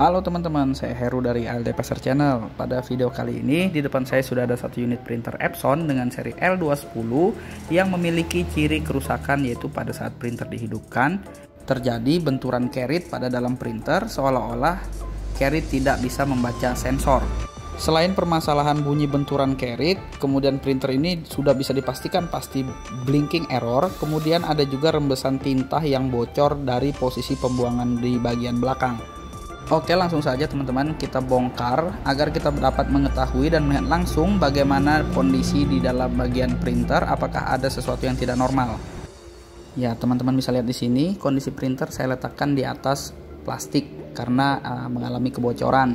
Halo teman-teman, saya Heru dari ALD Pasar Channel. Pada video kali ini, di depan saya sudah ada satu unit printer Epson dengan seri L210 yang memiliki ciri kerusakan yaitu pada saat printer dihidupkan, terjadi benturan carried pada dalam printer seolah-olah carried tidak bisa membaca sensor. Selain permasalahan bunyi benturan carried, kemudian printer ini sudah bisa dipastikan pasti blinking error, kemudian ada juga rembesan tinta yang bocor dari posisi pembuangan di bagian belakang. Oke langsung saja teman-teman kita bongkar agar kita dapat mengetahui dan melihat langsung bagaimana kondisi di dalam bagian printer apakah ada sesuatu yang tidak normal. Ya teman-teman bisa lihat di sini kondisi printer saya letakkan di atas plastik karena uh, mengalami kebocoran.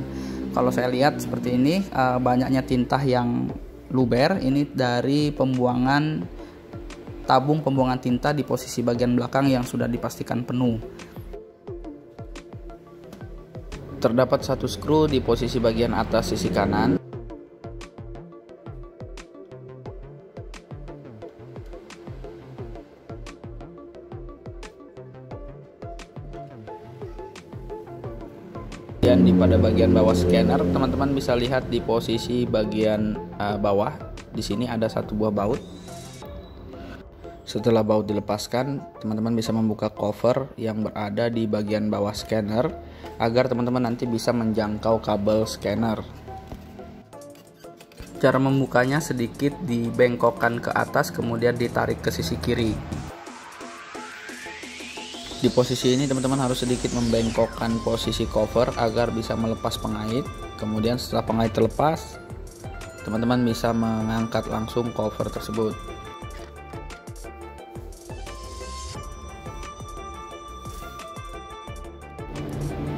Kalau saya lihat seperti ini uh, banyaknya tinta yang luber ini dari pembuangan tabung pembuangan tinta di posisi bagian belakang yang sudah dipastikan penuh. Terdapat satu skru di posisi bagian atas sisi kanan. Dan di pada bagian bawah scanner, teman-teman bisa lihat di posisi bagian uh, bawah. Di sini ada satu buah baut setelah baut dilepaskan, teman-teman bisa membuka cover yang berada di bagian bawah scanner agar teman-teman nanti bisa menjangkau kabel scanner. Cara membukanya sedikit dibengkokkan ke atas kemudian ditarik ke sisi kiri. Di posisi ini teman-teman harus sedikit membengkokkan posisi cover agar bisa melepas pengait. Kemudian setelah pengait terlepas, teman-teman bisa mengangkat langsung cover tersebut.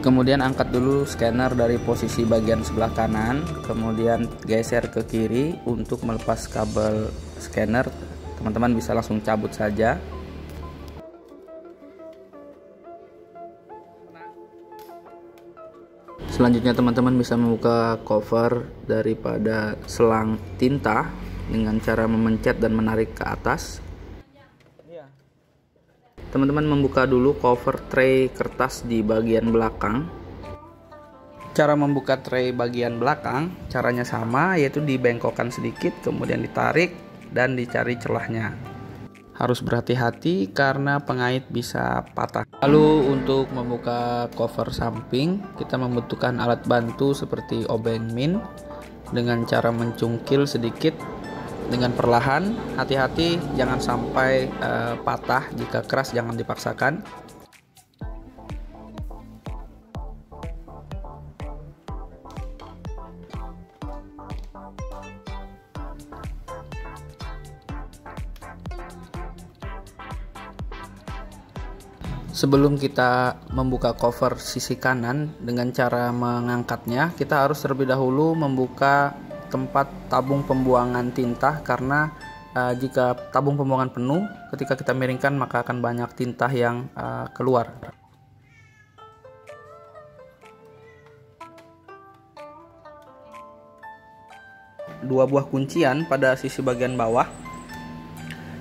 Kemudian angkat dulu scanner dari posisi bagian sebelah kanan kemudian geser ke kiri untuk melepas kabel scanner. Teman-teman bisa langsung cabut saja. Selanjutnya teman-teman bisa membuka cover daripada selang tinta dengan cara memencet dan menarik ke atas teman-teman membuka dulu cover tray kertas di bagian belakang. Cara membuka tray bagian belakang caranya sama yaitu dibengkokkan sedikit kemudian ditarik dan dicari celahnya. Harus berhati-hati karena pengait bisa patah. Lalu untuk membuka cover samping kita membutuhkan alat bantu seperti obeng min dengan cara mencungkil sedikit dengan perlahan. Hati-hati jangan sampai uh, patah. Jika keras jangan dipaksakan. Sebelum kita membuka cover sisi kanan dengan cara mengangkatnya, kita harus terlebih dahulu membuka tempat tabung pembuangan tinta karena uh, jika tabung pembuangan penuh ketika kita miringkan maka akan banyak tinta yang uh, keluar. Dua buah kuncian pada sisi bagian bawah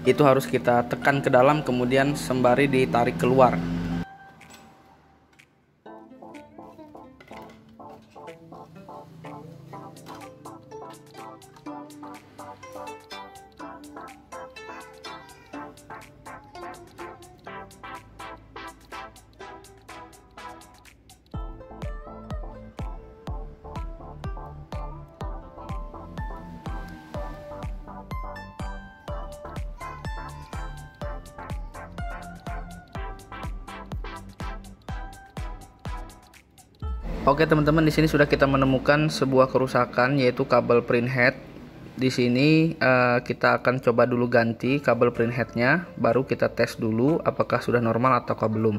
itu harus kita tekan ke dalam kemudian sembari ditarik keluar Música Oke teman-teman di sini sudah kita menemukan sebuah kerusakan yaitu kabel print head. Di sini uh, kita akan coba dulu ganti kabel print headnya, baru kita tes dulu apakah sudah normal atau belum.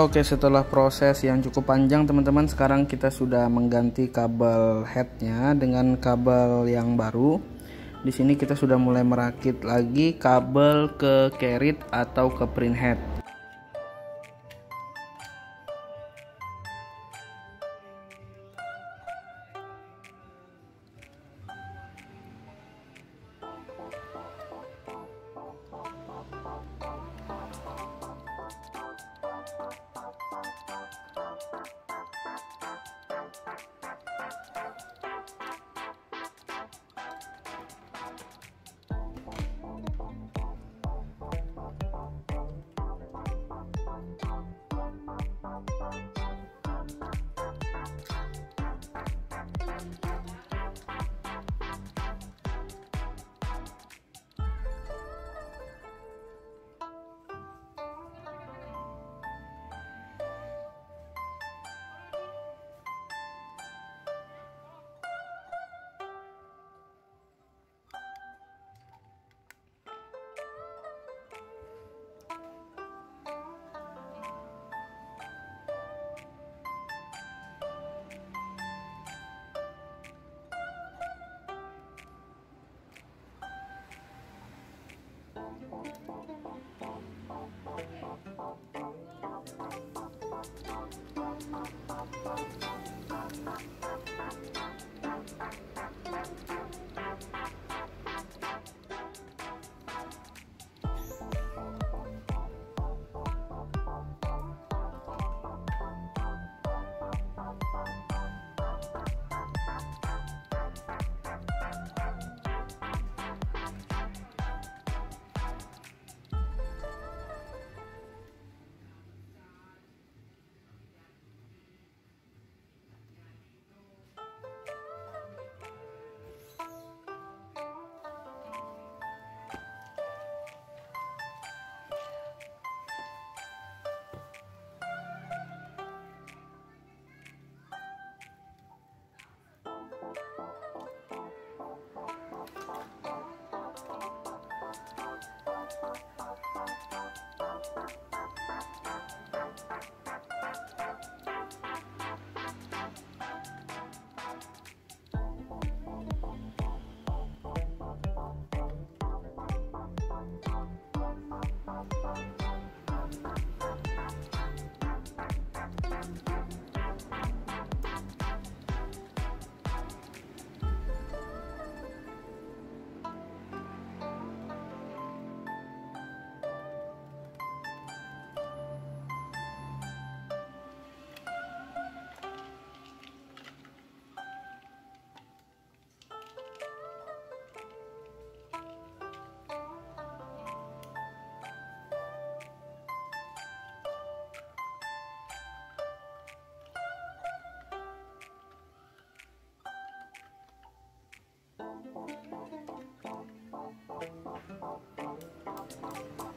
Oke setelah proses yang cukup panjang teman-teman sekarang kita sudah mengganti kabel headnya dengan kabel yang baru. Di sini kita sudah mulai merakit lagi kabel ke carrier atau ke print head Thank you.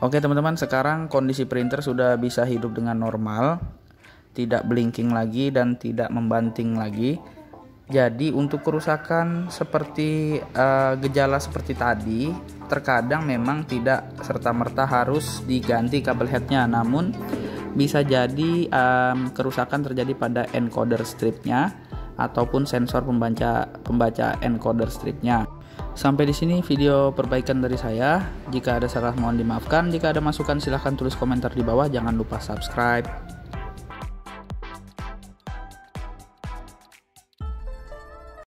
Oke teman-teman, sekarang kondisi printer sudah bisa hidup dengan normal, tidak blinking lagi dan tidak membanting lagi. Jadi untuk kerusakan seperti uh, gejala seperti tadi, terkadang memang tidak serta merta harus diganti kabel headnya, namun bisa jadi um, kerusakan terjadi pada encoder stripnya ataupun sensor pembaca pembaca encoder stripnya. Sampai di sini video perbaikan dari saya. Jika ada salah mohon dimaafkan. Jika ada masukan silahkan tulis komentar di bawah. Jangan lupa subscribe.